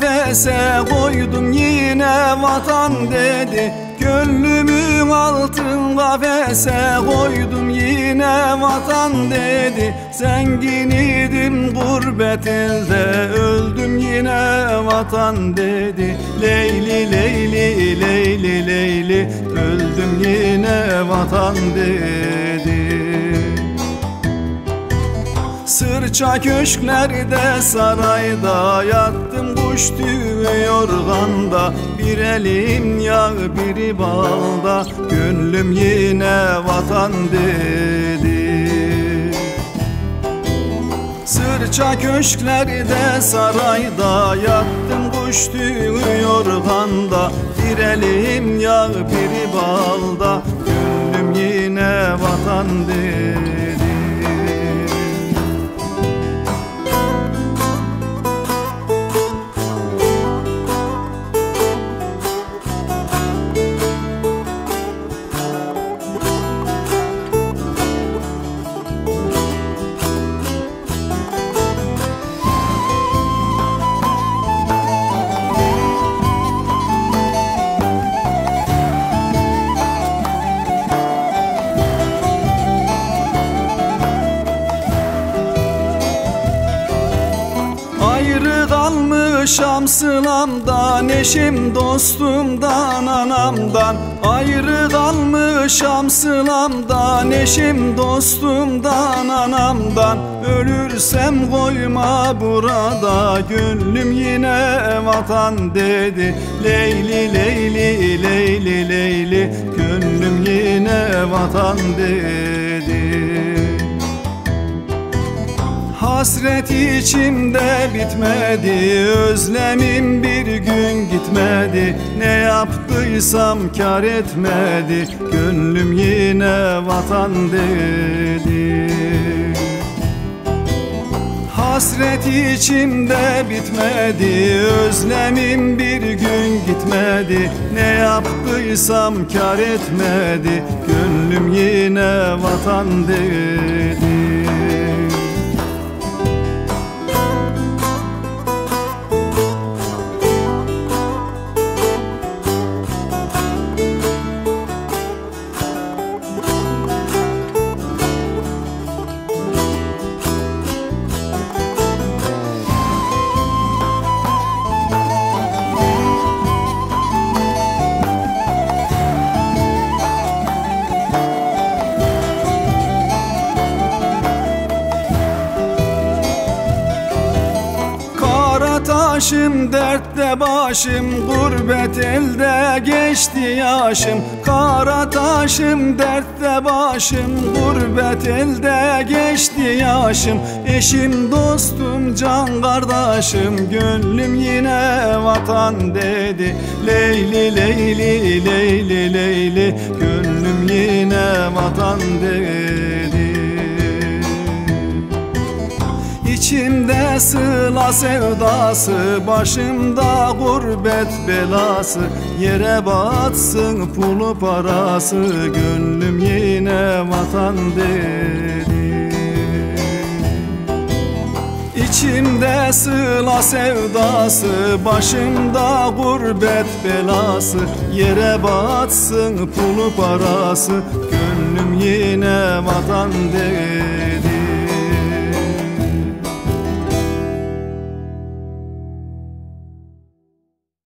kafese koydum yine vatan dedi. Gönlümün altın kafese koydum yine vatan dedi. Zengin idim gurbet elde öldüm yine vatan dedi. Leyli leyli leyli leyli öldüm yine vatan dedi Sırça köşklerde sarayda yattım kuş tüyü yorganda. Bir elim yağ biri balda gönlüm yine vatan dedi. Sırça köşklerde sarayda yattım kuş tüyü yorganda. Bir elim yağ biri balda gönlüm yine vatan dedi Ayrı kalmışam sılamdan Eşim dostumdan anamdan Ayrı kalmışam sılamdan Eşim dostumdan anamdan Ölürsem koyma burada Gönlüm yine vatan dedi. Leyli leyli leyli leyli Gönlüm yine vatan dedi Hasret içimde bitmedi Özlemim bir gün gitmedi. Ne yaptıysam kar etmedi Gönlüm yine vatan dedi. Hasret içimde bitmedi Özlemim bir gün gitmedi. Ne yaptıysam kar etmedi Gönlüm yine vatan dedi Taşım dertte başım Gurbet elde geçti yaşım. Kara taşım dertte başım Gurbet elde geçti yaşım. Eşim dostum can kardeşim Gönlüm yine vatan dedi. Leyli leyli leyli leyli Gönlüm İçimde sıla sevdası Başımda gurbet belası. Yere batsın pulu parası Gönlüm yine vatan dedi. İçimde sıla sevdası Başımda gurbet belası. Yere batsın pulu parası Gönlüm yine vatan dedi